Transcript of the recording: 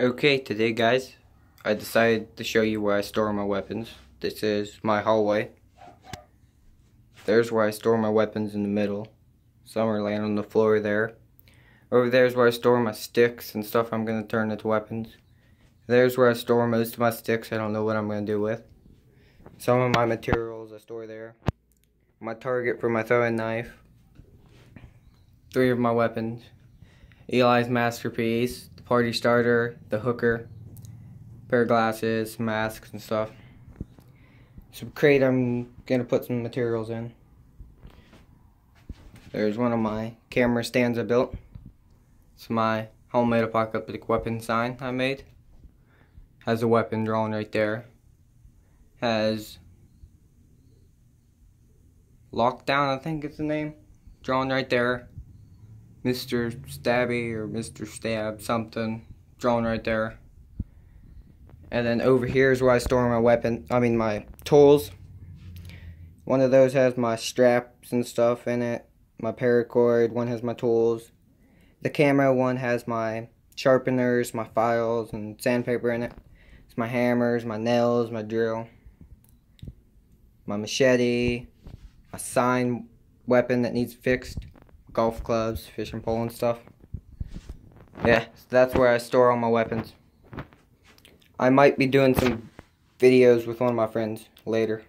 Okay, today guys, I decided to show you where I store my weapons. This is my hallway. There's where I store my weapons in the middle. Some are laying on the floor there. Over there's where I store my sticks and stuff I'm going to turn into weapons. There's where I store most of my sticks I don't know what I'm going to do with. Some of my materials I store there. My target for my throwing knife. Three of my weapons. Eli's masterpiece, party starter, the hooker, pair of glasses, masks and stuff. Some crate I'm gonna put some materials in. There's one of my camera stands I built. It's my homemade apocalyptic weapon sign I made. Has a weapon drawn right there. Has lockdown, I think it's the name. Drawn right there. Mr. Stabby or Mr. Stab something drawn right there. And then over here is where I store my weapon, I mean my tools. One of those has my straps and stuff in it, my paracord, one has my tools. The camera one has my sharpeners, my files, and sandpaper in it. It's my hammers, my nails, my drill, my machete, my sign weapon that needs fixed, golf clubs, fishing pole and stuff. Yeah, so that's where I store all my weapons. I might be doing some videos with one of my friends later.